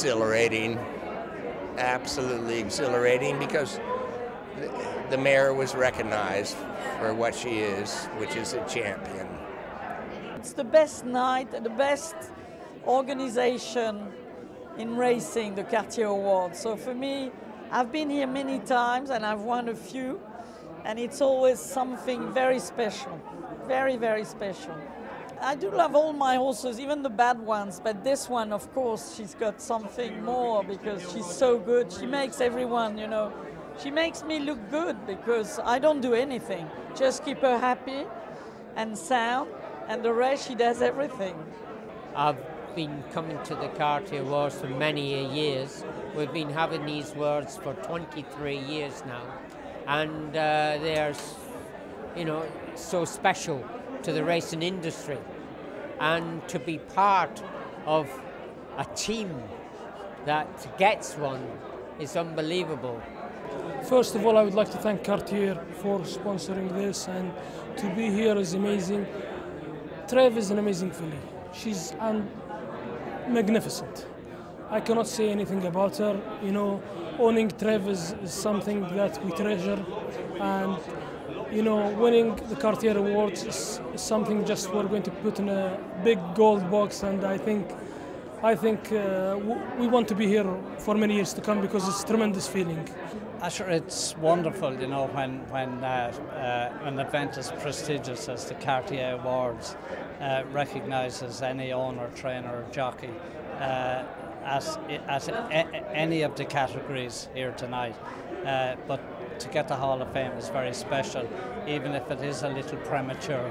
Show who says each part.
Speaker 1: exhilarating, absolutely exhilarating because the mare was recognized for what she is, which is a champion.
Speaker 2: It's the best night, the best organization in racing, the Cartier Awards. So for me, I've been here many times and I've won a few, and it's always something very special, very, very special. I do love all my horses, even the bad ones, but this one, of course, she's got something more because she's so good. She makes everyone, you know, she makes me look good because I don't do anything. Just keep her happy and sound, and the rest, she does everything.
Speaker 3: I've been coming to the Cartier Awards for many years. We've been having these awards for 23 years now, and uh, they're, you know, so special to the racing industry and to be part of a team that gets one is unbelievable.
Speaker 4: First of all, I would like to thank Cartier for sponsoring this, and to be here is amazing. Treve is an amazing filly. She's magnificent. I cannot say anything about her. You know, owning Treve is, is something that we treasure, and you know, winning the Cartier Awards is, something just we're going to put in a big gold box, and I think, I think uh, we want to be here for many years to come because it's a tremendous feeling.
Speaker 5: Sure, it's wonderful, you know, when when uh, uh, an event as prestigious as the Cartier Awards uh, recognises any owner, trainer, or jockey uh, as as any of the categories here tonight. Uh, but to get the Hall of Fame is very special, even if it is a little premature.